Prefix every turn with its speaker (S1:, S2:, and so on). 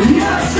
S1: Yes!